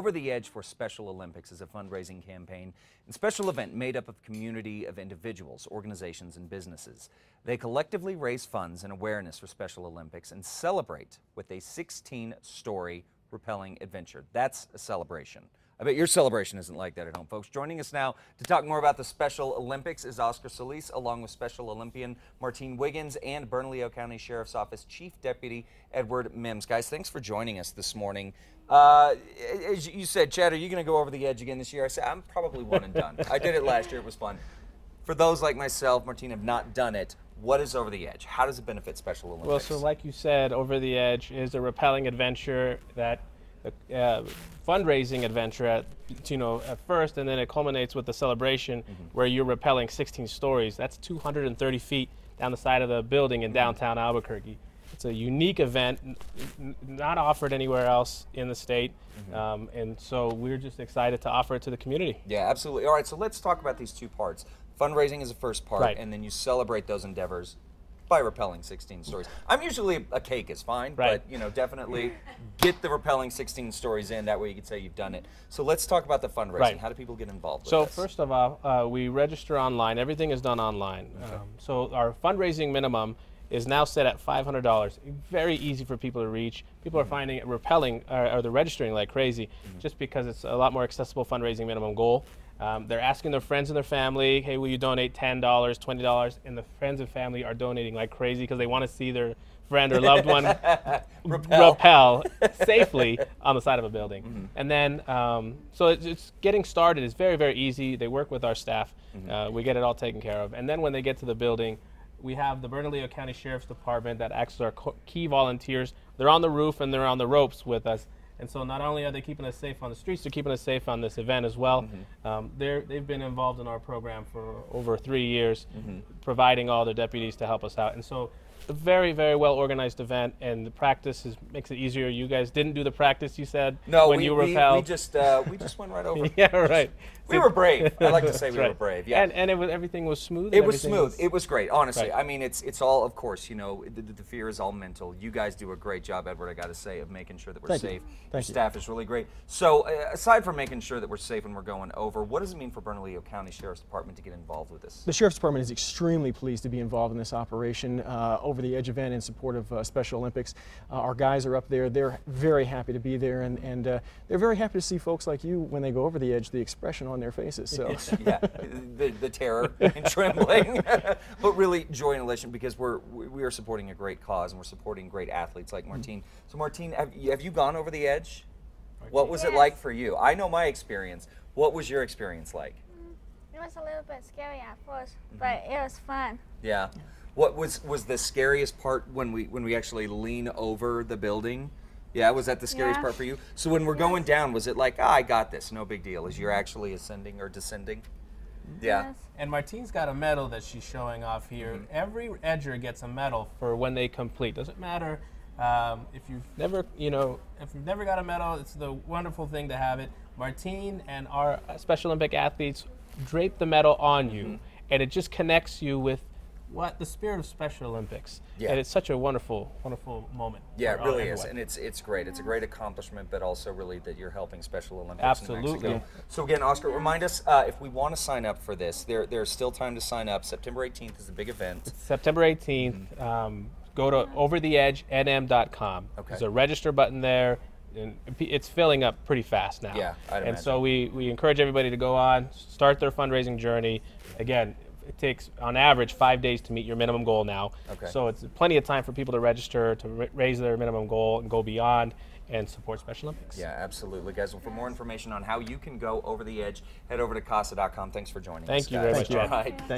Over the Edge for Special Olympics is a fundraising campaign and special event made up of community of individuals, organizations, and businesses. They collectively raise funds and awareness for Special Olympics and celebrate with a 16-story rappelling adventure. That's a celebration. I bet your celebration isn't like that at home, folks. Joining us now to talk more about the Special Olympics is Oscar Solis, along with Special Olympian Martine Wiggins and Bernalillo County Sheriff's Office Chief Deputy Edward Mims. Guys, thanks for joining us this morning. Uh, as you said, Chad, are you going to go over the edge again this year? I said, I'm probably one and done. I did it last year. It was fun. For those like myself, Martine, have not done it, what is Over the Edge? How does it benefit Special Olympics? Well, so like you said, Over the Edge is a rappelling adventure that uh, fundraising adventure at you know at first, and then it culminates with the celebration mm-hmm. where you're rappelling 16 stories. That's 230 feet down the side of the building in mm-hmm. downtown Albuquerque. It's a unique event, n- not offered anywhere else in the state, mm-hmm. um, and so we're just excited to offer it to the community. Yeah, absolutely. All right, so let's talk about these two parts. Fundraising is the first part, right. and then you celebrate those endeavors by repelling 16 stories. I'm usually a cake is fine, right. but you know definitely get the repelling 16 stories in. That way you can say you've done it. So let's talk about the fundraising. Right. How do people get involved? so this? first of all, uh, we register online. Everything is done online. Okay. Um, so our fundraising minimum is now set at $500. Very easy for people to reach. People mm -hmm. are finding it rappelling, or, or they're registering like crazy, mm -hmm. just because it's a lot more accessible fundraising minimum goal. Um, they're asking their friends and their family, hey, will you donate $10, $20? And the friends and family are donating like crazy because they want to see their friend or loved one rappel, rappel safely on the side of a building. Mm -hmm. And then, um, so it's, it's, getting started is very, very easy. They work with our staff. Mm -hmm. uh, we get it all taken care of. And then when they get to the building, we have the Bernalillo County Sheriff's Department that acts as our key volunteers. They're on the roof and they're on the ropes with us and so not only are they keeping us safe on the streets, they're keeping us safe on this event as well. Mm-hmm. Um, they've been involved in our program for over three years, mm-hmm. providing all their deputies to help us out. And so a very, very well organized event, and the practice is, makes it easier. You guys didn't do the practice, you said, no, when we, you we, rappelled. we just uh, we just went right over. yeah, right. We were brave. I like to say we right. were brave. Yeah, and, and it was everything was smooth. It was smooth. Was, it was great. Honestly, right. I mean, it's it's all of course. You know, the, the, fear is all mental. You guys do a great job, Edward. I got to say, of making sure that we're Thank safe. You. Thank Your staff is really great. So, uh, aside from making sure that we're safe when we're going over, what does it mean for Bernalillo County Sheriff's Department to get involved with this? The Sheriff's Department is extremely pleased to be involved in this operation uh, over the edge event in support of uh, Special Olympics. Uh, our guys are up there. They're very happy to be there, and, and uh, they're very happy to see folks like you when they go over the edge, the expression on their faces. So. yeah, the, the terror and trembling, but really joy and elation because we're we are supporting a great cause and we're supporting great athletes like Martine. Mm -hmm. So Martine, have you, have you gone over the edge? What was yes. it like for you? I know my experience. What was your experience like? Mm, it was a little bit scary at 1st mm -hmm. but it was fun. Yeah. What was was the scariest part when we when we actually lean over the building? Yeah, was that the scariest yeah. part for you? So when we're yes. going down, was it like, ah, I got this, no big deal, as you're actually ascending or descending? Yeah. Yes. And Martine's got a medal that she's showing off here. Mm -hmm. Every edger gets a medal for when they complete. Doesn't matter um, if you've never, you know, if you've never got a medal, it's the wonderful thing to have it. Martine and our Special Olympic athletes drape the medal on mm -hmm. you, mm-hmm. and it just connects you with what the spirit of Special Olympics. Yeah. And it's such a wonderful, wonderful moment. Yeah, it really is, and it's it's great. It's a great accomplishment, but also really that you're helping Special Olympics. Absolutely. So again, Oscar, remind us uh, if we want to sign up for this. There there's still time to sign up. September 18th is the big event. September 18th. Mm -hmm. um, go to overtheedgenm.com. Okay. There's a register button there and it's filling up pretty fast now. Yeah, I'd and imagine. so we, we encourage everybody to go on, start their fundraising journey. Again, it takes on average five days to meet your minimum goal now. Okay. So it's plenty of time for people to register to raise their minimum goal and go beyond and support Special Olympics. Yeah, absolutely, guys. Well, for more information on how you can go over the edge, head over to kasa.com. Thanks for joining Thank us. you guys. very much. All right. Thank